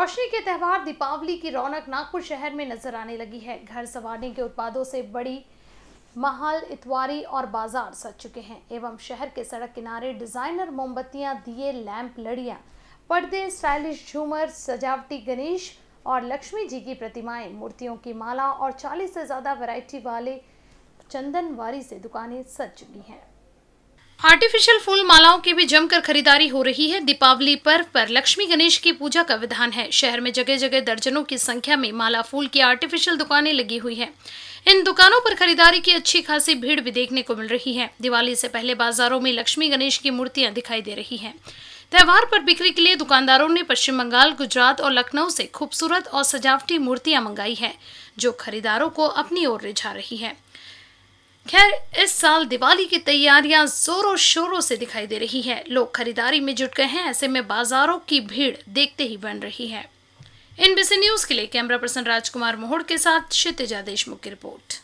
रोशनी के त्यौहार दीपावली की रौनक नागपुर शहर में नज़र आने लगी है। घर सवारने के उत्पादों से बड़ी महल, इतवारी और बाज़ार सज चुके हैं। एवं शहर के सड़क किनारे डिज़ाइनर मोमबत्तियाँ, दिए लैंप लड़ियाँ, पर्दे, स्टाइलिश झूमर, सजावटी गणेश और लक्ष्मी जी की प्रतिमाएँ, मूर्तियों की माला और 40 से ज़्यादा वैरायटी वाले चंदनवारी से दुकानें सज चुकी हैं। आर्टिफिशियल फूल मालाओं की भी जमकर खरीदारी हो रही है। दीपावली पर्व पर लक्ष्मी गणेश की पूजा का विधान है। शहर में जगह जगह दर्जनों की संख्या में माला फूल की आर्टिफिशियल दुकानें लगी हुई हैं। इन दुकानों पर खरीदारी की अच्छी खासी भीड़ भी देखने को मिल रही है। दिवाली से पहले बाजारों में लक्ष्मी गणेश की मूर्तियाँ दिखाई दे रही है। त्यौहार पर बिक्री के लिए दुकानदारों ने पश्चिम बंगाल, गुजरात और लखनऊ से खूबसूरत और सजावटी मूर्तियाँ मंगाई है, जो खरीदारों को अपनी ओर रिझा रही है। खैर, इस साल दिवाली की तैयारियाँ जोरों शोरों से दिखाई दे रही है। लोग खरीदारी में जुट गए हैं, ऐसे में बाजारों की भीड़ देखते ही बन रही है। इन बीसी न्यूज़ के लिए कैमरा पर्सन राजकुमार मोहड़ के साथ क्षितिजा देशमुख की रिपोर्ट।